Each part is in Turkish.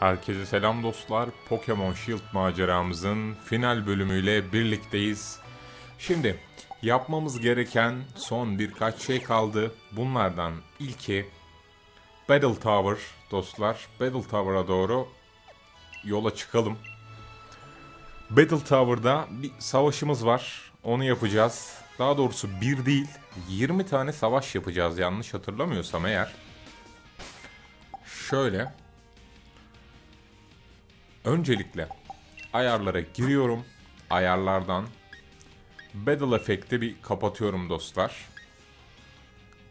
Herkese selam dostlar. Pokemon Shield maceramızın final bölümüyle birlikteyiz. Şimdi yapmamız gereken son birkaç şey kaldı. Bunlardan ilki Battle Tower dostlar. Battle Tower'a doğru yola çıkalım. Battle Tower'da bir savaşımız var. Onu yapacağız. Daha doğrusu bir değil 20 tane savaş yapacağız yanlış hatırlamıyorsam eğer. Şöyle Öncelikle ayarlara giriyorum. Ayarlardan Battle efekti bir kapatıyorum dostlar.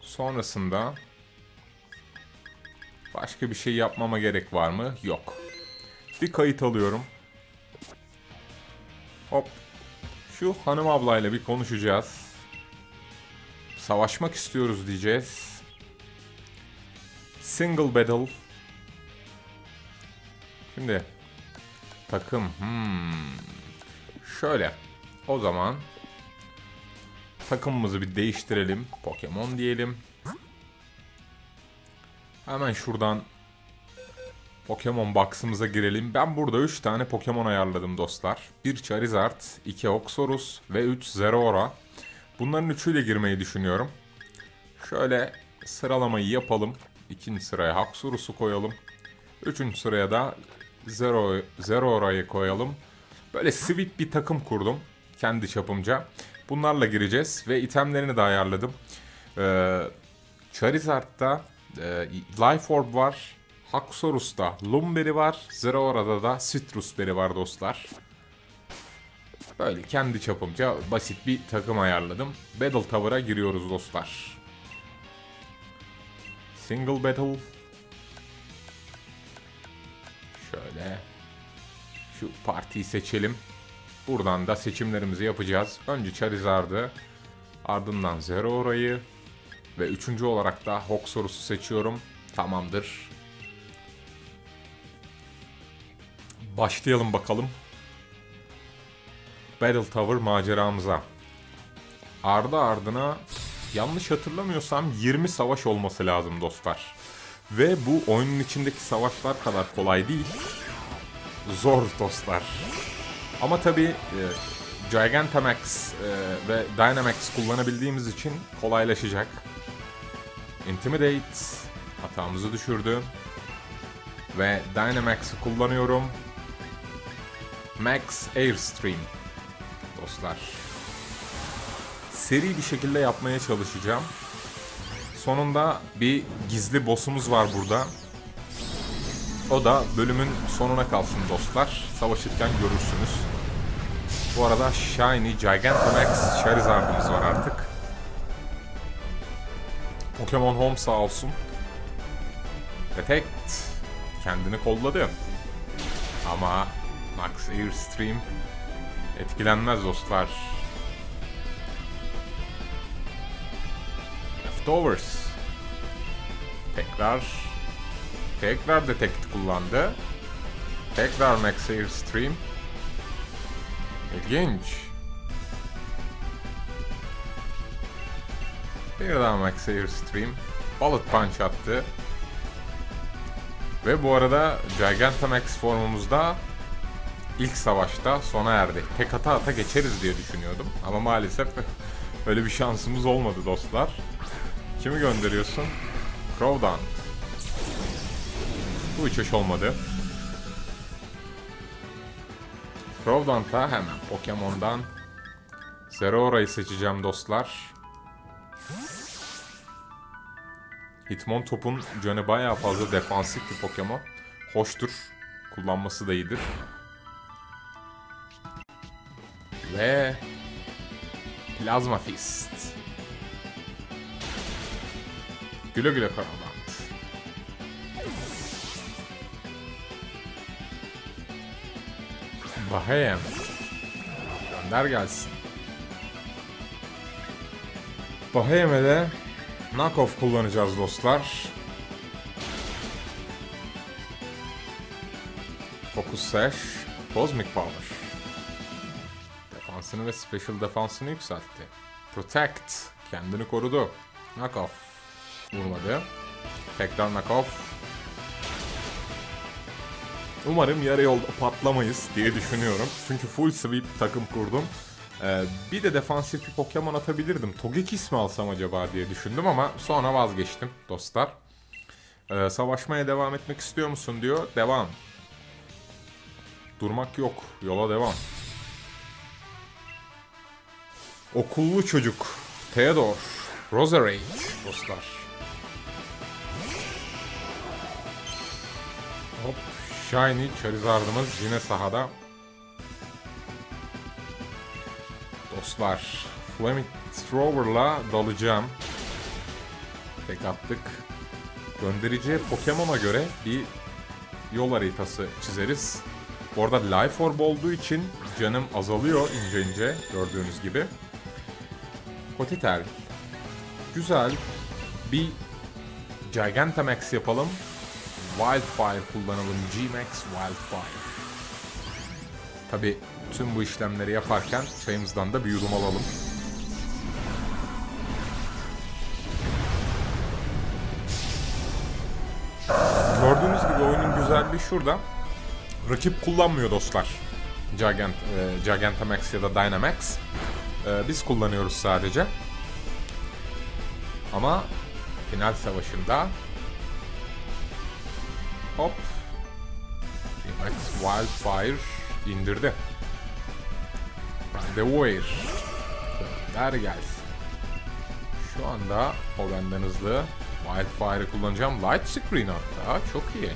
Sonrasında başka bir şey yapmama gerek var mı? Yok. Bir kayıt alıyorum. Hop. Şu hanım ablayla bir konuşacağız. Savaşmak istiyoruz diyeceğiz. Single battle. Şimdi Takım. Hmm. Şöyle. O zaman takımımızı bir değiştirelim. Pokemon diyelim. Hemen şuradan Pokemon Box'ımıza girelim. Ben burada 3 tane Pokemon ayarladım dostlar. 1 Charizard, 2 Oxorus ve 3 Zeraora. Bunların üçüyle girmeyi düşünüyorum. Şöyle sıralamayı yapalım. İkinci sıraya Haxorus'u koyalım. Üçüncü sıraya da Zero, Zero orayı koyalım. Böyle sweep bir takım kurdum. Kendi çapımca. Bunlarla gireceğiz ve itemlerini de ayarladım. Ee, Charizard'da e, Life Orb var. Haxorus'ta Lumberry var. Zeraora'da da Citrus Berry var dostlar. Böyle kendi çapımca basit bir takım ayarladım. Battle Tower'a giriyoruz dostlar. Single Battle Şöyle şu partiyi seçelim. Buradan da seçimlerimizi yapacağız. Önce Charizard'ı, ardından Zeraora'yı ve üçüncü olarak da Hoxorus'u seçiyorum. Tamamdır. Başlayalım bakalım. Battle Tower maceramıza. Ardı ardına yanlış hatırlamıyorsam 20 savaş olması lazım dostlar. Ve bu oyunun içindeki savaşlar kadar kolay değil. Zor dostlar. Ama tabi e, Gigantamax e, ve Dynamax kullanabildiğimiz için kolaylaşacak. Intimidate hatamızı düşürdü. Ve Dynamax'ı kullanıyorum. Max Airstream dostlar. Seri bir şekilde yapmaya çalışacağım. Sonunda bir gizli boss'umuz var burada. O da bölümün sonuna kalsın dostlar. Savaşırken görürsünüz. Bu arada Shiny Gigantamax Charizard'ımız var artık. Pokemon Home sağ olsun. Detect kendini kolladı. Ama Max Airstream etkilenmez dostlar. Leftovers. Tekrar tekrar detect kullandı. Tekrar Max Airstream. İlginç. Bir daha Max Airstream. Bullet Punch attı. Ve bu arada Gigantamax formumuzda ilk savaşta sona erdi. Tek ata ata geçeriz diye düşünüyordum. Ama maalesef öyle bir şansımız olmadı dostlar. Kimi gönderiyorsun? Crowdown. Bu hiç hoş olmadı. Crowdant'a hemen Pokemon'dan Zeraora'yı seçeceğim dostlar. Hitmontop'un canı bayağı fazla defansif bir Pokemon. Hoştur. Kullanması da iyidir. Ve Plasma Fist. Güle güle Karanlık. Bahem. Gönder gelsin. Bahem'e de knockoff kullanacağız dostlar. Focus Sash, Cosmic Power. Defansını ve Special defansını yükseltti. Protect, kendini korudu. Knockoff, vurmadı. Tekrar knockoff. Umarım yarı yolda patlamayız diye düşünüyorum. Çünkü full sweep takım kurdum. Ee, bir de defansif bir Pokemon atabilirdim. Togekiss mi alsam acaba diye düşündüm ama sonra vazgeçtim dostlar. Ee, savaşmaya devam etmek istiyor musun diyor. Devam. Durmak yok. Yola devam. Okullu çocuk. Theodore. Roserade dostlar. Hop. Shiny Charizard'ımız yine sahada. Dostlar. Flamethrower'la dalacağım. Tek attık. Gönderici Pokemon'a göre bir yol haritası çizeriz. Bu arada Life Orb olduğu için canım azalıyor ince ince gördüğünüz gibi. Potiter. Güzel. Bir Gigantamax yapalım. Wildfire kullanalım. G-Max Wildfire. Tabi tüm bu işlemleri yaparken çayımızdan da bir yudum alalım. Gördüğünüz gibi oyunun güzelliği şurada. Rakip kullanmıyor dostlar. Gigant, e, Gigantamax ya da Dynamax. E, biz kullanıyoruz sadece. Ama final savaşında hop G-Max Wildfire indirdi. Warrior. Ver gelsin. Şu anda o benden hızlı. Wildfire'ı kullanacağım. Light Screen hatta. Çok iyi.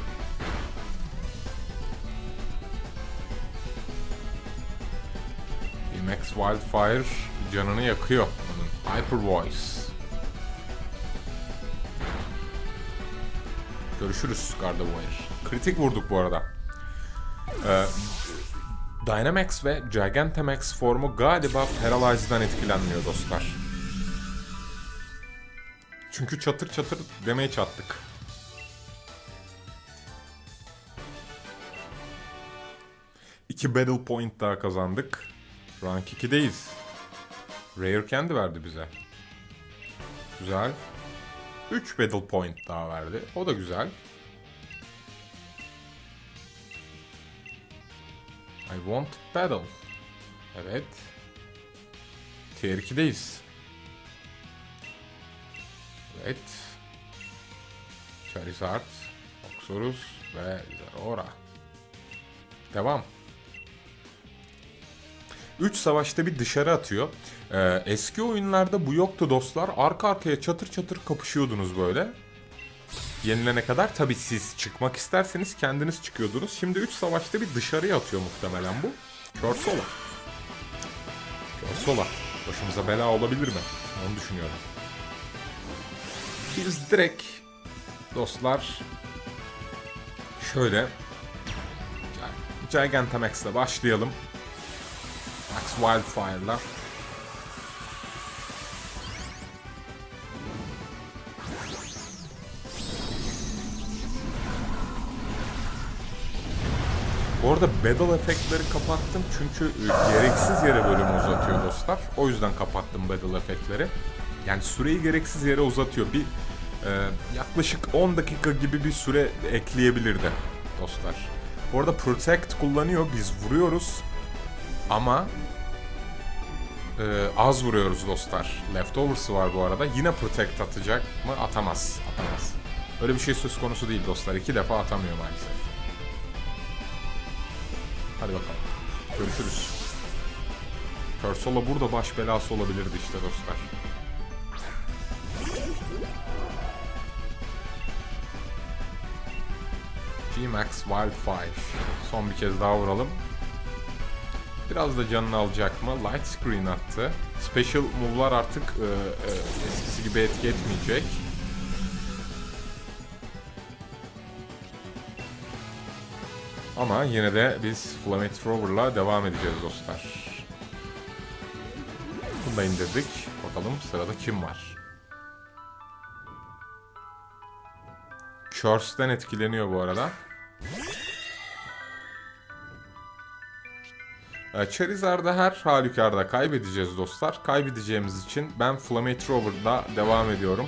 VMAX Wildfire canını yakıyor. Hyper Voice. Görüşürüz Gardevoir. Kritik vurduk bu arada. Ee, Dynamax ve Gigantamax formu galiba Paralyze'dan etkilenmiyor dostlar. Çünkü çatır çatır demeye çattık. İki Battle Point daha kazandık. Rank 2'deyiz. Rare Candy verdi bize. Güzel. 3 Battle Point daha verdi. O da güzel. I want battle. Evet. Tier 2'deyiz. Evet. Charizard, Oxorus ve Zeraora. Devam. 3 savaşta bir dışarı atıyor. Ee, eski oyunlarda bu yoktu dostlar. Arka arkaya çatır çatır kapışıyordunuz böyle. Yenilene kadar tabi siz çıkmak isterseniz kendiniz çıkıyordunuz. Şimdi 3 savaşta bir dışarıya atıyor muhtemelen bu. Körsola. Körsola. Başımıza bela olabilir mi? Onu düşünüyorum. Biz direkt dostlar şöyle Gigantamax'la başlayalım. Max Wildfire'la. Bu arada battle efektleri kapattım çünkü gereksiz yere bölümü uzatıyor dostlar. O yüzden kapattım battle efektleri. Yani süreyi gereksiz yere uzatıyor. Bir e, yaklaşık 10 dakika gibi bir süre ekleyebilirdi dostlar. Bu arada Protect kullanıyor. Biz vuruyoruz. Ama e, az vuruyoruz dostlar. Leftovers'ı var bu arada. Yine Protect atacak mı? Atamaz. Atamaz. Öyle bir şey söz konusu değil dostlar. İki defa atamıyor maalesef. Hadi bakalım. Görüşürüz. Cursola burada baş belası olabilirdi işte dostlar. G-Max Wildfire. Son bir kez daha vuralım. Biraz da canını alacak mı? Light Screen attı. Special move'lar artık e, e, eskisi gibi etki etmeyecek. Ama yine de biz Flamethrower'la devam edeceğiz dostlar. Bunu da indirdik. Bakalım sırada kim var? Curse'den etkileniyor bu arada. Charizard'ı her halükarda kaybedeceğiz dostlar. Kaybedeceğimiz için ben Flamethrower'da devam ediyorum.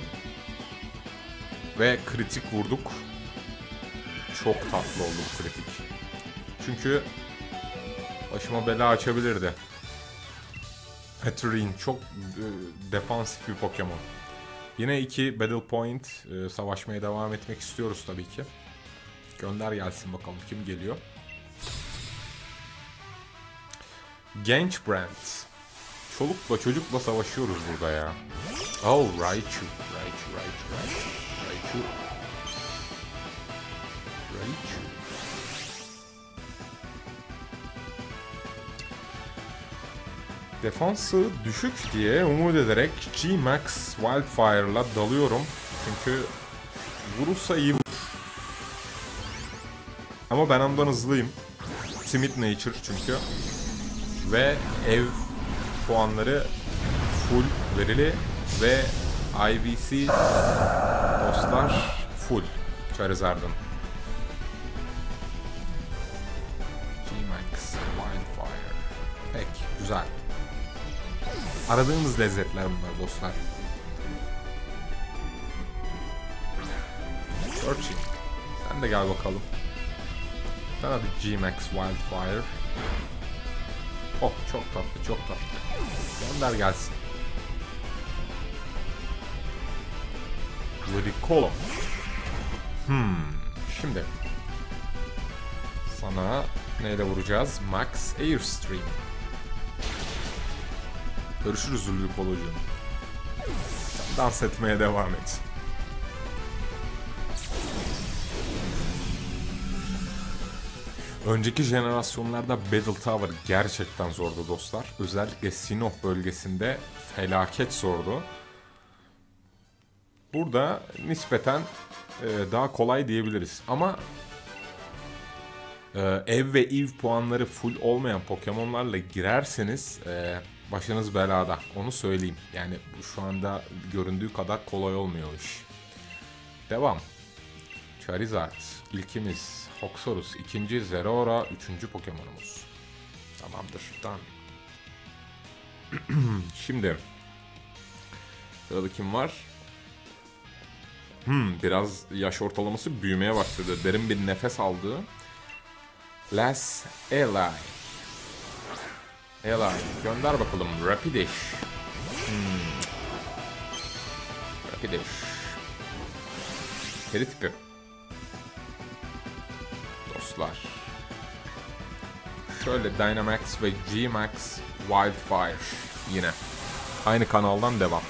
Ve kritik vurduk. Çok tatlı oldu bu kritik. Çünkü başıma bela açabilirdi. Hatterene çok e, defansif bir Pokemon. Yine iki Battle Point e, savaşmaya devam etmek istiyoruz tabii ki. Gönder gelsin bakalım kim geliyor. Genç Brand. Çolukla çocukla savaşıyoruz burada ya. Oh Raichu. Raichu, Raichu, Raichu. Raichu. Raichu. Defansı düşük diye umut ederek G-Max Wildfire'la dalıyorum. Çünkü vurursa iyi vurur. Ama ben ondan hızlıyım. Timid Nature çünkü. Ve ev puanları full verili ve IVC dostlar full Charizard'ın. G-Max Wildfire. Pek güzel. Aradığımız lezzetler bunlar dostlar. Searching. Sen de gel bakalım. Sana bir G-Max Wildfire. Oh çok tatlı çok tatlı. Gönder gelsin. Ludicolo. Hmm. Şimdi. Sana neyle vuracağız? Max Airstream. Görüşürüz Ludicolo'cuğum. Dans etmeye devam et. Önceki jenerasyonlarda Battle Tower gerçekten zordu dostlar. Özellikle Sinop bölgesinde felaket zordu. Burada nispeten e, daha kolay diyebiliriz. Ama e, ev ve ev puanları full olmayan Pokemon'larla girerseniz e, başınız belada. Onu söyleyeyim. Yani şu anda göründüğü kadar kolay olmuyor iş. Devam. Charizard ilkimiz. Hoxorus ikinci. Zeraora üçüncü Pokemon'umuz. Tamamdır. Done. Şimdi sırada kim var? Hmm, biraz yaş ortalaması büyümeye başladı. Derin bir nefes aldı. Las Eli. Eli. Gönder bakalım. Rapidish. Hmm. Rapidish. Kedi tipi. Dostlar. Şöyle Dynamax ve G-Max Wildfire yine. Aynı kanaldan devam.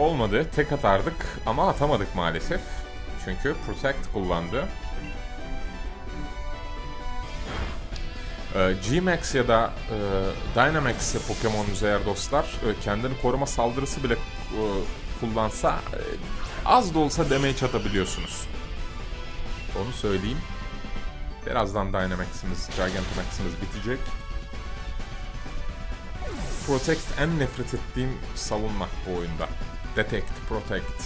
Olmadı. Tek atardık ama atamadık maalesef. Çünkü Protect kullandı. Ee, G-Max ya da e, Dynamax Pokemon'unuz eğer dostlar e, kendini koruma saldırısı bile e, kullansa az da olsa damage atabiliyorsunuz. Onu söyleyeyim. Birazdan Dynamax'imiz, Gigantamax'imiz bitecek. Protect en nefret ettiğim savunma bu oyunda. Detect, Protect,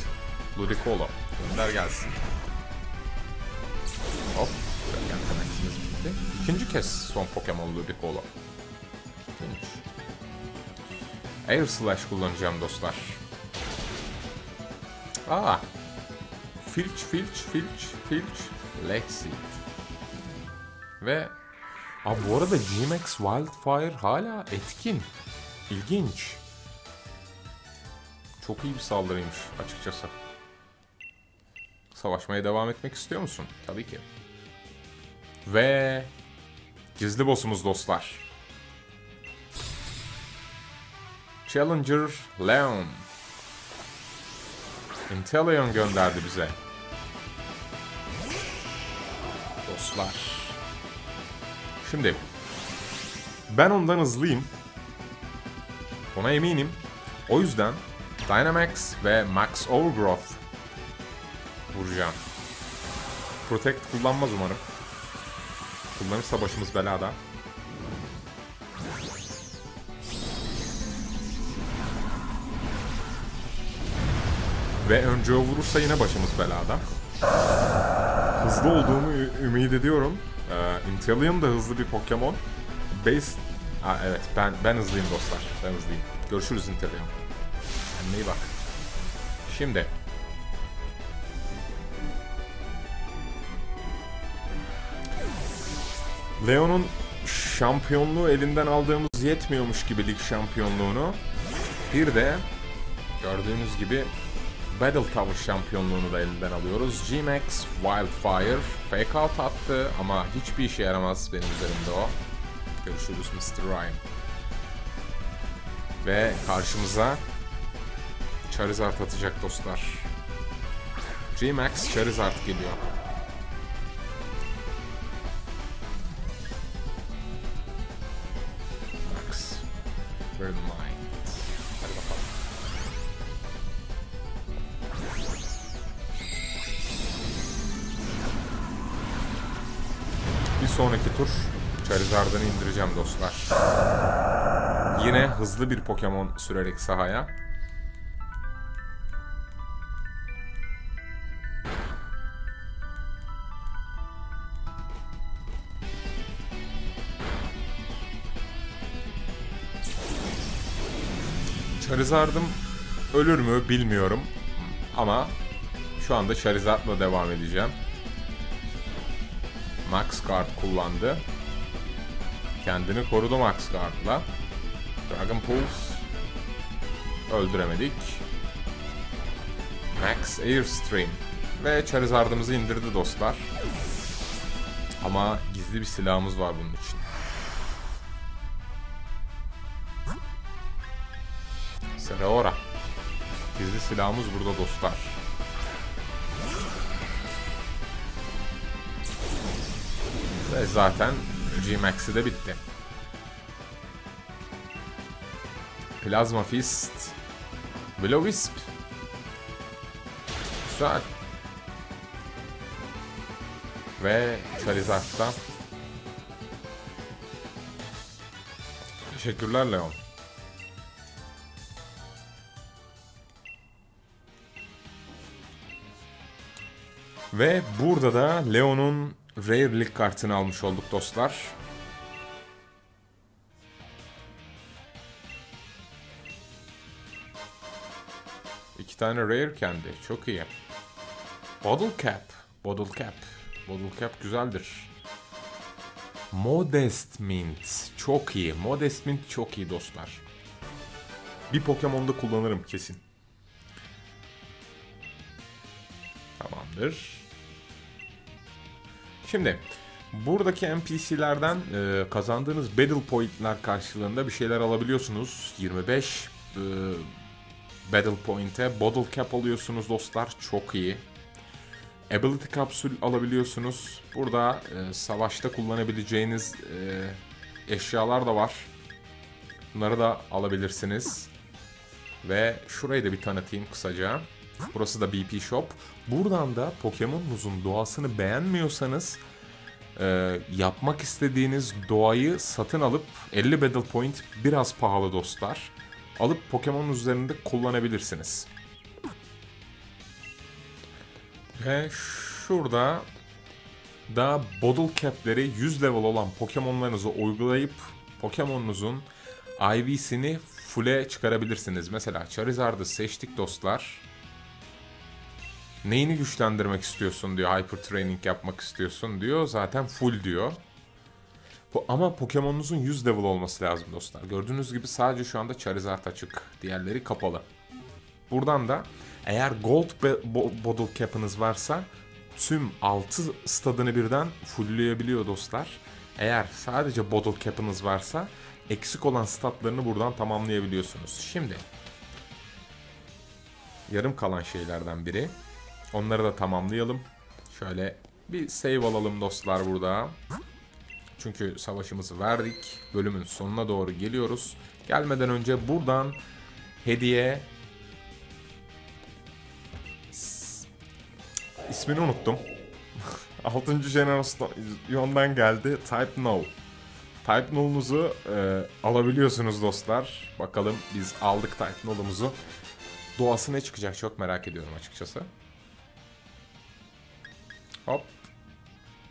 Ludicolo. Gönder gelsin. Hop. Gigantamax'imiz bitti. İkinci kez son Pokemon Ludicolo. İlginç. Air Slash kullanacağım dostlar. Aa. Filch, Filch, Filch, Filch, Lexi. Ve Abi bu arada G-Max Wildfire hala etkin. İlginç. Çok iyi bir saldırıymış açıkçası. Savaşmaya devam etmek istiyor musun? Tabii ki. Ve gizli boss'umuz dostlar. Challenger Leon. Inteleon gönderdi bize. Dostlar. Şimdi ben ondan hızlıyım. Ona eminim. O yüzden Dynamax ve Max Overgrowth vuracağım. Protect kullanmaz umarım. Kullanırsa başımız belada. Ve önce vurursa yine başımız belada. Hızlı olduğumu ümit ediyorum. Ee, Inteleon da hızlı bir Pokemon. Base... Ha, evet ben ben hızlıyım dostlar. Ben hızlıyım. Görüşürüz Inteleon. Kendine iyi bak. Şimdi. Leon'un şampiyonluğu elinden aldığımız yetmiyormuş gibi lig şampiyonluğunu. Bir de gördüğünüz gibi Battle Tower şampiyonluğunu da elinden alıyoruz. G-Max Wildfire fake out attı ama hiçbir işe yaramaz benim üzerimde o. Görüşürüz Mr. Ryan. Ve karşımıza Charizard atacak dostlar. G-Max Charizard geliyor. Max. Remind. Hadi bakalım. Bir sonraki tur Charizard'ını indireceğim dostlar. Yine hızlı bir Pokemon sürerek sahaya. Charizard'ım ölür mü bilmiyorum. Ama şu anda Charizard'la devam edeceğim. Max Guard kullandı. Kendini korudu Max Guard'la. Dragon Pulse. Öldüremedik. Max Airstream. Ve Charizard'ımızı indirdi dostlar. Ama gizli bir silahımız var bunun için. Silahımız burada dostlar. Ve zaten G-Max'i de bitti. Plasma Fist. Will-O-Wisp. Güzel. Ve Charizard'da. Teşekkürler Leon. Ve burada da Leon'un Rare League kartını almış olduk dostlar. İki tane Rare kendi. Çok iyi. Bottle Cap. Bottle Cap. Bottle Cap güzeldir. Modest Mint. Çok iyi. Modest Mint çok iyi dostlar. Bir Pokemon'da kullanırım kesin. Tamamdır. Şimdi buradaki NPC'lerden e, kazandığınız Battle Point'ler karşılığında bir şeyler alabiliyorsunuz. 25 e, Battle Point'e Bottle Cap alıyorsunuz dostlar. Çok iyi. Ability Kapsül alabiliyorsunuz. Burada e, savaşta kullanabileceğiniz e, eşyalar da var. Bunları da alabilirsiniz. Ve şurayı da bir tanıtayım kısaca. Burası da BP Shop. Buradan da Pokemon'unuzun doğasını beğenmiyorsanız e, yapmak istediğiniz doğayı satın alıp 50 Battle Point biraz pahalı dostlar. Alıp Pokemon üzerinde kullanabilirsiniz. Ve şurada da Bottle Cap'leri 100 level olan Pokemon'larınızı uygulayıp Pokemon'unuzun IV'sini full'e çıkarabilirsiniz. Mesela Charizard'ı seçtik dostlar. Neyini güçlendirmek istiyorsun diyor. Hyper Training yapmak istiyorsun diyor. Zaten full diyor. Ama Pokemon'unuzun 100 level olması lazım dostlar. Gördüğünüz gibi sadece şu anda Charizard açık. Diğerleri kapalı. Buradan da eğer Gold Bottle Cap'ınız varsa tüm 6 stadını birden fullleyebiliyor dostlar. Eğer sadece Bottle Cap'ınız varsa eksik olan statlarını buradan tamamlayabiliyorsunuz. Şimdi yarım kalan şeylerden biri. Onları da tamamlayalım. Şöyle bir save alalım dostlar burada. Çünkü savaşımızı verdik. Bölümün sonuna doğru geliyoruz. Gelmeden önce buradan hediye ismini unuttum. 6. jenerasyondan geldi. Type No. Type Null'unuzu e, alabiliyorsunuz dostlar. Bakalım biz aldık Type Null'umuzu. Doğası ne çıkacak çok merak ediyorum açıkçası. Hop.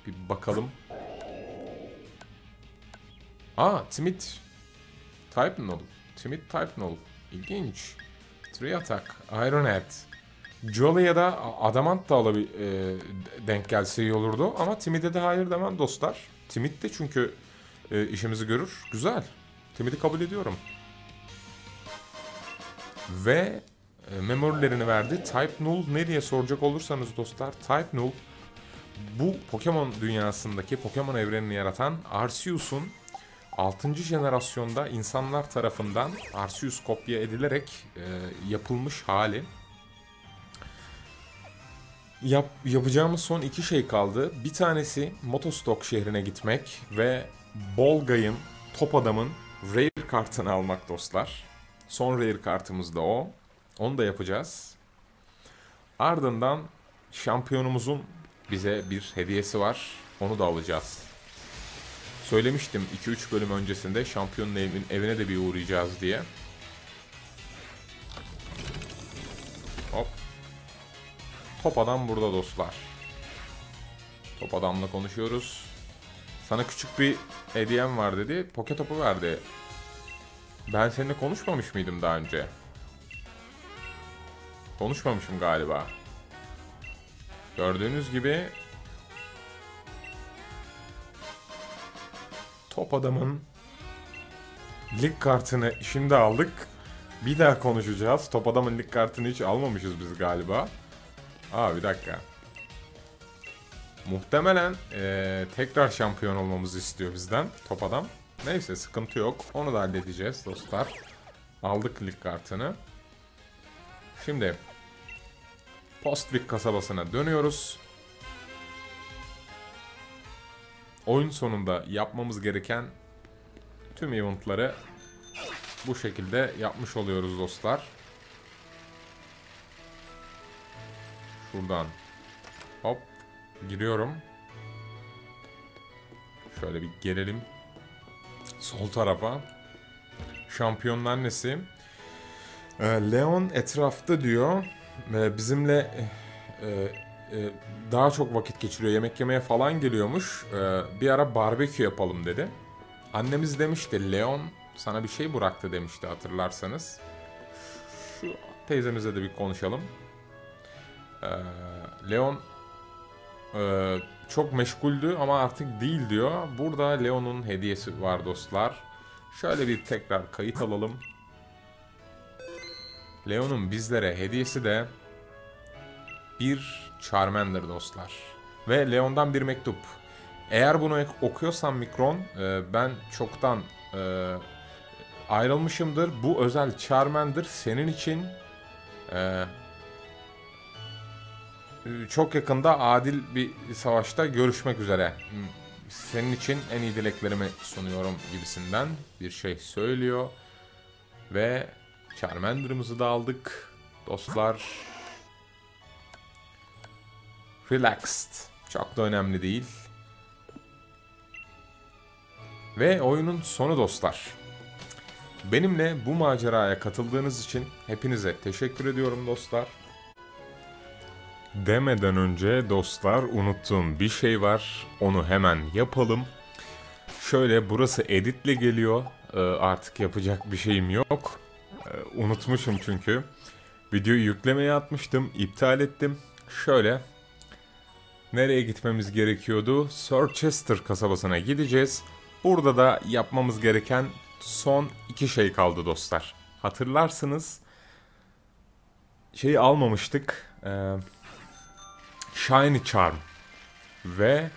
Bir bakalım. Aa Timid. Type Null. Timid Type Null. İlginç. Three Attack. Iron Head. Jolly ya da Adamant da alabil, e, denk gelse iyi olurdu. Ama Timid'e de hayır demem dostlar. Timid de çünkü e, işimizi görür. Güzel. Timid'i kabul ediyorum. Ve e, memorilerini verdi. Type Null ne diye soracak olursanız dostlar. Type Null bu Pokemon dünyasındaki Pokemon evrenini yaratan Arceus'un 6. jenerasyonda insanlar tarafından Arceus kopya edilerek e, yapılmış hali. Yap, yapacağımız son iki şey kaldı. Bir tanesi Motostok şehrine gitmek ve Bolgay'ın, Top Adam'ın Rare kartını almak dostlar. Son Rare kartımız da o. Onu da yapacağız. Ardından şampiyonumuzun bize bir hediyesi var. Onu da alacağız. Söylemiştim 2-3 bölüm öncesinde şampiyonun evin, evine de bir uğrayacağız diye. Hop. Top adam burada dostlar. Top adamla konuşuyoruz. Sana küçük bir hediyem var dedi. Poke topu verdi. Ben seninle konuşmamış mıydım daha önce? Konuşmamışım galiba. Gördüğünüz gibi Top adamın lig kartını şimdi aldık. Bir daha konuşacağız. Top adamın lig kartını hiç almamışız biz galiba. Aa bir dakika. Muhtemelen ee, tekrar şampiyon olmamızı istiyor bizden top adam. Neyse sıkıntı yok. Onu da halledeceğiz dostlar. Aldık lig kartını. Şimdi Postwick kasabasına dönüyoruz. Oyun sonunda yapmamız gereken tüm eventları bu şekilde yapmış oluyoruz dostlar. Şuradan hop giriyorum. Şöyle bir gelelim. Sol tarafa. Şampiyonun annesi. Ee, Leon etrafta diyor. Ee, bizimle e, e, daha çok vakit geçiriyor. Yemek yemeye falan geliyormuş. Ee, bir ara barbekü yapalım dedi. Annemiz demişti Leon sana bir şey bıraktı demişti hatırlarsanız. Şu teyzemizle de bir konuşalım. Ee, Leon e, çok meşguldü ama artık değil diyor. Burada Leon'un hediyesi var dostlar. Şöyle bir tekrar kayıt alalım. Leon'un bizlere hediyesi de bir Charmander dostlar. Ve Leon'dan bir mektup. Eğer bunu okuyorsam Mikron, e, ben çoktan e, ayrılmışımdır. Bu özel Charmander senin için e, çok yakında adil bir savaşta görüşmek üzere. Senin için en iyi dileklerimi sunuyorum gibisinden bir şey söylüyor. Ve Charmander'ımızı da aldık. Dostlar Relaxed. Çok da önemli değil. Ve oyunun sonu dostlar. Benimle bu maceraya katıldığınız için hepinize teşekkür ediyorum dostlar. Demeden önce dostlar unuttuğum bir şey var. Onu hemen yapalım. Şöyle burası editle geliyor. Ee, artık yapacak bir şeyim yok. Ee, unutmuşum çünkü. Videoyu yüklemeye atmıştım. iptal ettim. Şöyle Nereye gitmemiz gerekiyordu? Sirchester kasabasına gideceğiz. Burada da yapmamız gereken son iki şey kaldı dostlar. Hatırlarsınız şeyi almamıştık. Ee, Shiny Charm. Ve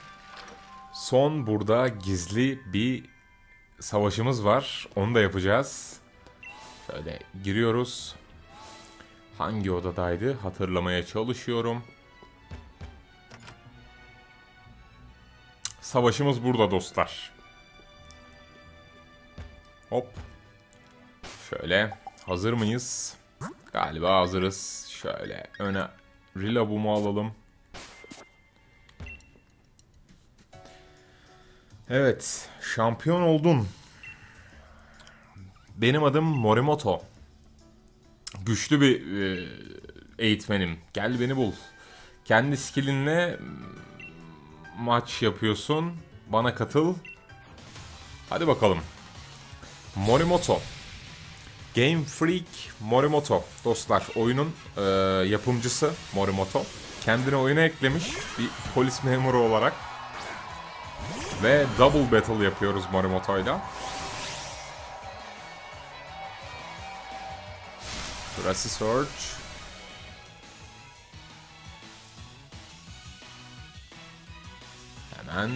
son burada gizli bir savaşımız var. Onu da yapacağız. Şöyle giriyoruz. Hangi odadaydı hatırlamaya çalışıyorum. Savaşımız burada dostlar. Hop. Şöyle. Hazır mıyız? Galiba hazırız. Şöyle öne Rillaboom'u alalım. Evet. Şampiyon oldun. Benim adım Morimoto. güçlü bir e, eğitmenim. Gel beni bul. Kendi skillinle maç yapıyorsun. Bana katıl. Hadi bakalım. Morimoto. Game Freak Morimoto. Dostlar oyunun e, yapımcısı Morimoto. Kendini oyuna eklemiş bir polis memuru olarak. Ve double battle yapıyoruz Morimoto'yla. Burası Search. Hemen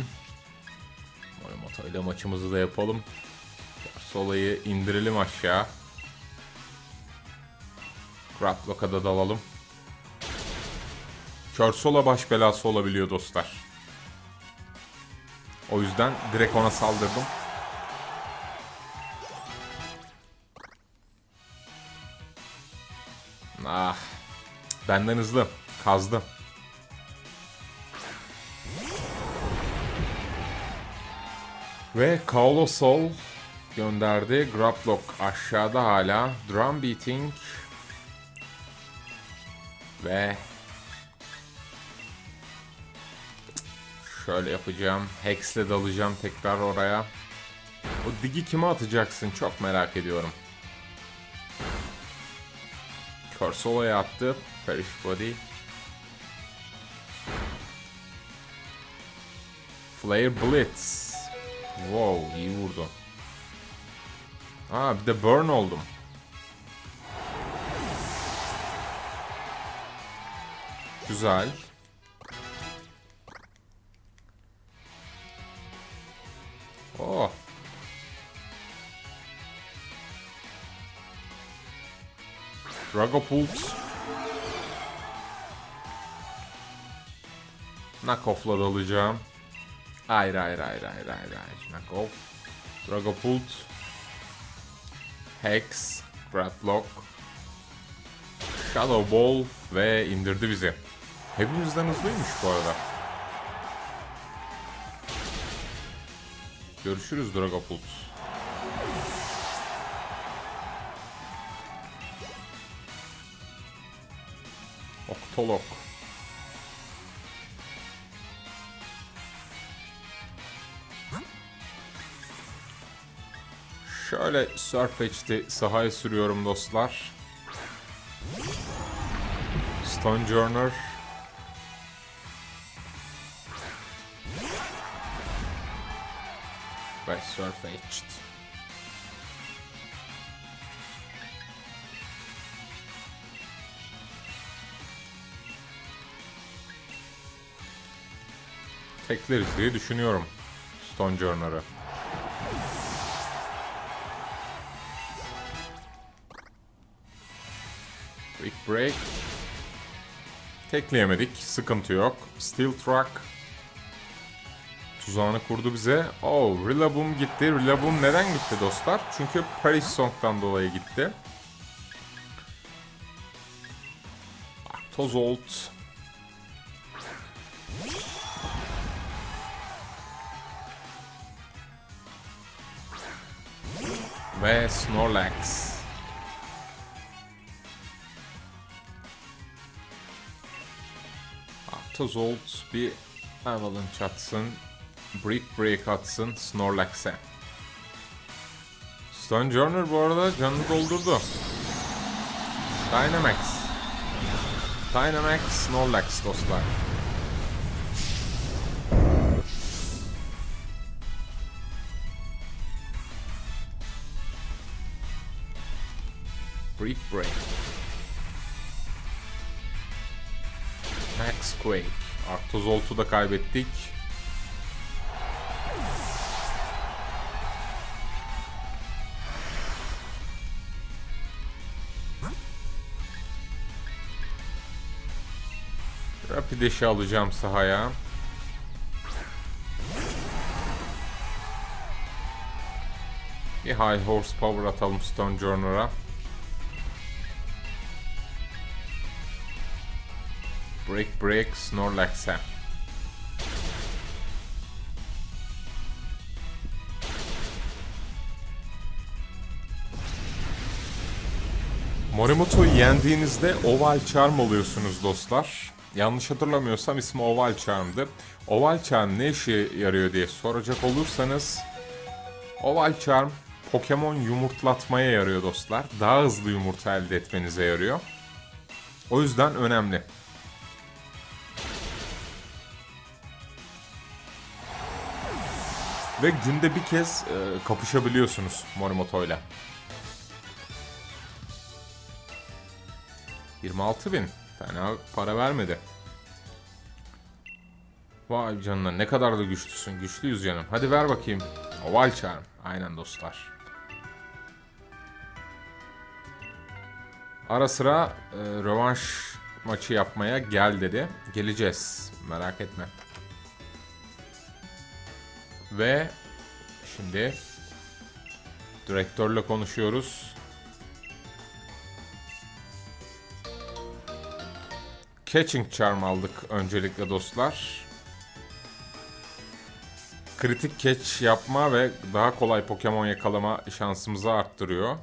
Morimoto ile maçımızı da yapalım. Solayı indirelim aşağı. Graplock'a da dalalım. Körsola baş belası olabiliyor dostlar. O yüzden direkt ona saldırdım. Benden hızlı. Kazdı. Ve Kaolo Sol gönderdi. Graplock aşağıda hala. Drum Beating. Ve şöyle yapacağım. Hex'le dalacağım tekrar oraya. O digi kime atacaksın çok merak ediyorum. Corsola'ya attı. Perish Body. Flare Blitz. Wow iyi vurdu. Aa bir de burn oldum. Güzel. Oh. Dragapult. Knockoff'la dalacağım. Hayır hayır hayır hayır hayır hayır. Knockoff. Dragapult. Hex. Grablock. Shadow Ball ve indirdi bizi. Hepimizden hızlıymış bu arada. Görüşürüz Dragapult. Octolok. Şöyle Surf Edge'de sahaya sürüyorum dostlar. Stone Journer. Ve Surf Edged. Tekleriz diye düşünüyorum Stone Journer'ı. Quick Break. Tekleyemedik. Sıkıntı yok. Steel Truck. Tuzağını kurdu bize. Oh, Rillaboom gitti. Rillaboom neden gitti dostlar? Çünkü Paris Song'dan dolayı gitti. Tozolt. Ve Snorlax. Tozolt bir Avalanche atsın. Brick Break atsın Snorlax'e. Stone Journer bu arada canını doldurdu. Dynamax. Dynamax Snorlax dostlar. Brick Break. Max Quake. Arctozolt'u da kaybettik. Rapideş'i alacağım sahaya. Bir High Horsepower atalım Stone Journer'a. Break Break Snorlax'e. Morimoto'yu yendiğinizde Oval Charm oluyorsunuz dostlar. Yanlış hatırlamıyorsam ismi Oval Charm'dı. Oval Charm ne işe yarıyor diye soracak olursanız Oval Charm Pokemon yumurtlatmaya yarıyor dostlar. Daha hızlı yumurta elde etmenize yarıyor. O yüzden önemli. Ve günde bir kez e, kapışabiliyorsunuz Morimoto ile. 26 bin. Fena para vermedi. Vay canına ne kadar da güçlüsün. Güçlüyüz canım. Hadi ver bakayım. Oval Charm. Aynen dostlar. Ara sıra e, rövanş maçı yapmaya gel dedi. Geleceğiz. Merak etme. Ve şimdi direktörle konuşuyoruz. Catching Charm aldık öncelikle dostlar. Kritik catch yapma ve daha kolay Pokemon yakalama şansımızı arttırıyor.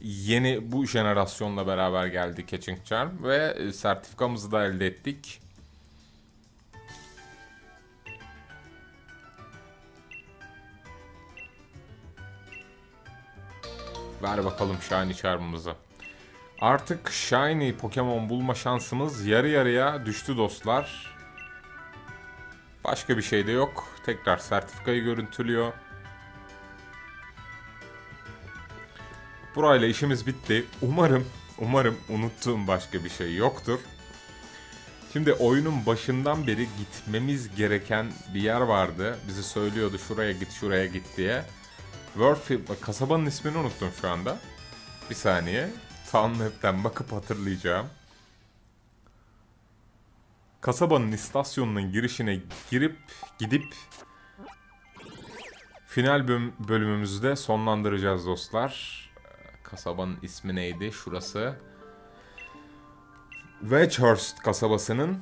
Yeni bu jenerasyonla beraber geldi Catching Charm ve sertifikamızı da elde ettik. Ver bakalım Shiny Charm'ımızı. Artık Shiny Pokemon bulma şansımız yarı yarıya düştü dostlar. Başka bir şey de yok. Tekrar sertifikayı görüntülüyor. Burayla işimiz bitti. Umarım, umarım unuttuğum başka bir şey yoktur. Şimdi oyunun başından beri gitmemiz gereken bir yer vardı. Bizi söylüyordu şuraya git şuraya git diye. Worldfield, kasabanın ismini unuttum şu anda. Bir saniye. Town Map'ten bakıp hatırlayacağım. Kasabanın istasyonunun girişine girip gidip final bölümümüzü de sonlandıracağız dostlar. Kasabanın ismi neydi? Şurası. Wedgehurst kasabasının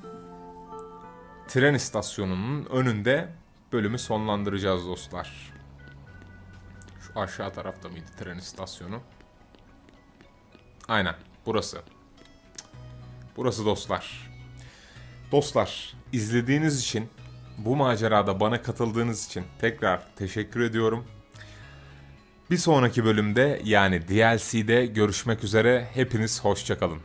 tren istasyonunun önünde bölümü sonlandıracağız dostlar. Şu aşağı tarafta mıydı tren istasyonu? Aynen. Burası. Burası dostlar. Dostlar, izlediğiniz için, bu macerada bana katıldığınız için tekrar teşekkür ediyorum. Bir sonraki bölümde yani DLC'de görüşmek üzere. Hepiniz hoşçakalın.